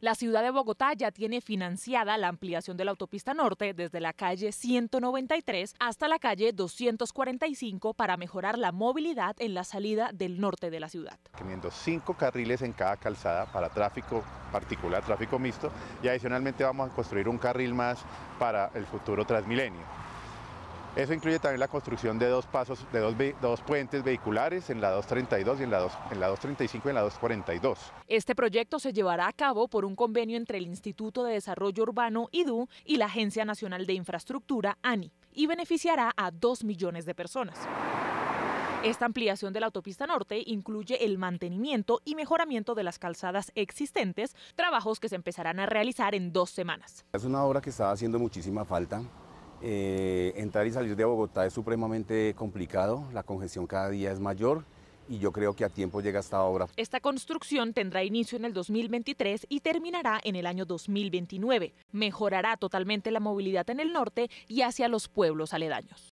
La ciudad de Bogotá ya tiene financiada la ampliación de la autopista norte desde la calle 193 hasta la calle 245 para mejorar la movilidad en la salida del norte de la ciudad. Teniendo cinco carriles en cada calzada para tráfico particular, tráfico mixto, y adicionalmente vamos a construir un carril más para el futuro Transmilenio. Eso incluye también la construcción de dos pasos, de dos, dos, puentes vehiculares en la 232 y en la, 2, en la 235 y en la 242. Este proyecto se llevará a cabo por un convenio entre el Instituto de Desarrollo Urbano IDU y la Agencia Nacional de Infraestructura ANI y beneficiará a dos millones de personas. Esta ampliación de la autopista norte incluye el mantenimiento y mejoramiento de las calzadas existentes, trabajos que se empezarán a realizar en dos semanas. Es una obra que está haciendo muchísima falta. Eh, entrar y salir de Bogotá es supremamente complicado, la congestión cada día es mayor y yo creo que a tiempo llega esta obra. Esta construcción tendrá inicio en el 2023 y terminará en el año 2029. Mejorará totalmente la movilidad en el norte y hacia los pueblos aledaños.